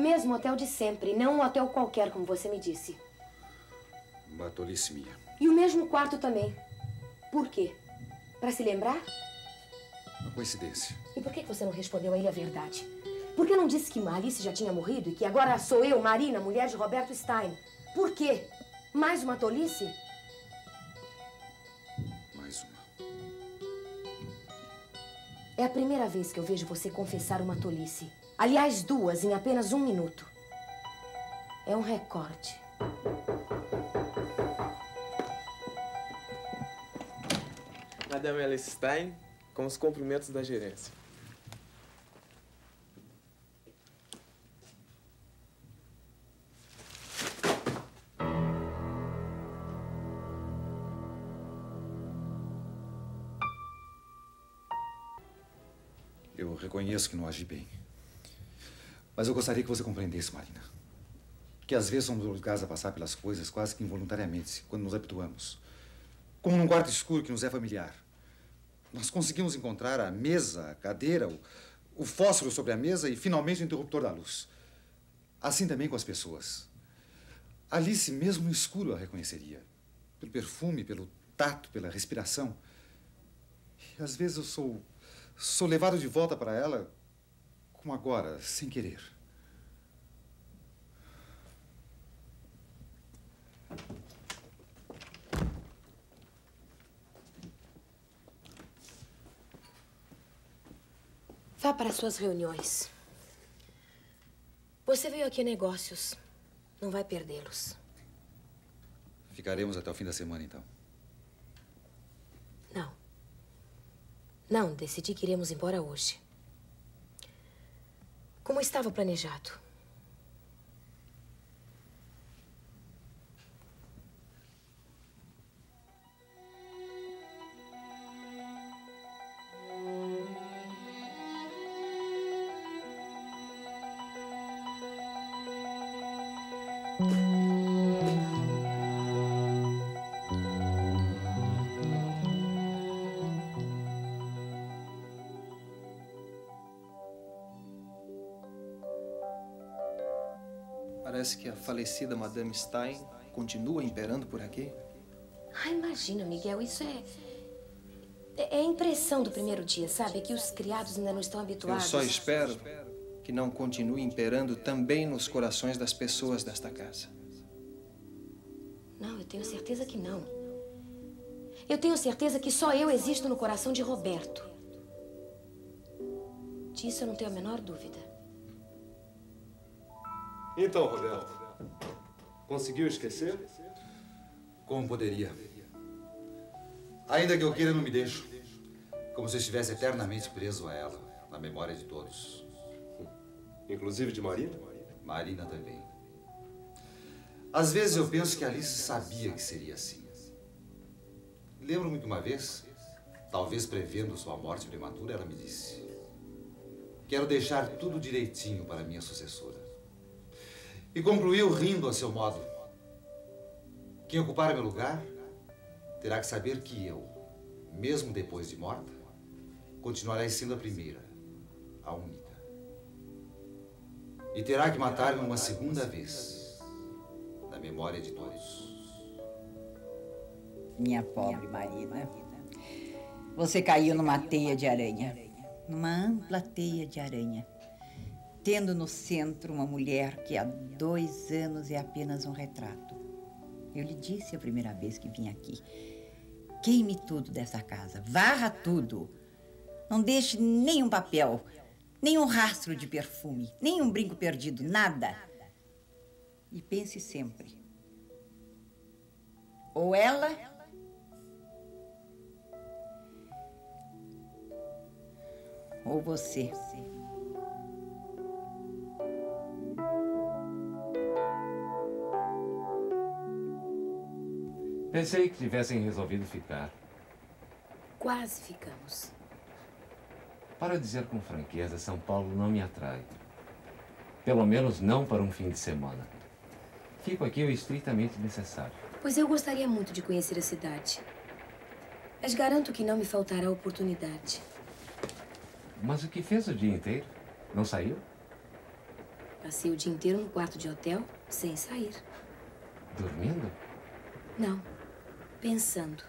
mesmo hotel de sempre, não um hotel qualquer, como você me disse. Uma tolice minha. E o mesmo quarto também. Por quê? Para se lembrar? Uma coincidência. E por que você não respondeu a ele a verdade? Por que não disse que Alice já tinha morrido e que agora sou eu, Marina, mulher de Roberto Stein? Por quê? Mais uma tolice? Mais uma. É a primeira vez que eu vejo você confessar uma tolice. Aliás, duas em apenas um minuto. É um recorde. Madame Alice Stein, com os cumprimentos da gerência. Eu reconheço que não agi bem. Mas eu gostaria que você compreendesse, Marina. Que às vezes somos obrigados a passar pelas coisas quase que involuntariamente, quando nos habituamos. Como num quarto escuro que nos é familiar. Nós conseguimos encontrar a mesa, a cadeira, o, o fósforo sobre a mesa e finalmente o interruptor da luz. Assim também com as pessoas. Alice, mesmo no escuro, a reconheceria. Pelo perfume, pelo tato, pela respiração. E às vezes eu sou, sou levado de volta para ela, como agora, sem querer. Vá para suas reuniões. Você veio aqui a negócios. Não vai perdê-los. Ficaremos até o fim da semana, então. Não. Não, decidi que iremos embora hoje. Como estava planejado. Parece que a falecida Madame Stein continua imperando por aqui. Ah, imagina, Miguel, isso é. É é a impressão do primeiro dia, sabe? É que os criados ainda não estão Eu habituados. só espero que não continue imperando também nos corações das pessoas desta casa. Não, eu tenho certeza que não. Eu tenho certeza que só eu existo no coração de Roberto. Disso eu não tenho a menor dúvida. Então, Roberto, conseguiu esquecer? Como poderia? Ainda que eu queira, não me deixo. Como se eu estivesse eternamente preso a ela, na memória de todos. Inclusive de Marina? Marina também. Às vezes eu penso que Alice sabia que seria assim. Lembro-me que uma vez, talvez prevendo sua morte prematura, ela me disse: Quero deixar tudo direitinho para minha sucessora. E concluiu rindo a seu modo: Quem ocupar meu lugar terá que saber que eu, mesmo depois de morta, continuarei sendo a primeira, a única. E terá que matar-me uma segunda vez, na memória de todos. Minha pobre Marina. Você caiu numa teia de aranha. Numa ampla teia de aranha. Tendo no centro uma mulher que há dois anos é apenas um retrato. Eu lhe disse a primeira vez que vim aqui. Queime tudo dessa casa. Varra tudo. Não deixe nenhum papel, nenhum rastro de perfume, nenhum brinco perdido, nada. E pense sempre. Ou ela ou você. Pensei que tivessem resolvido ficar. Quase ficamos. Para dizer com franqueza, São Paulo não me atrai. Pelo menos não para um fim de semana. Fico aqui o estritamente necessário. Pois eu gostaria muito de conhecer a cidade. Mas garanto que não me faltará oportunidade. Mas o que fez o dia inteiro? Não saiu? Passei o dia inteiro no quarto de hotel, sem sair. Dormindo? Não. Pensando.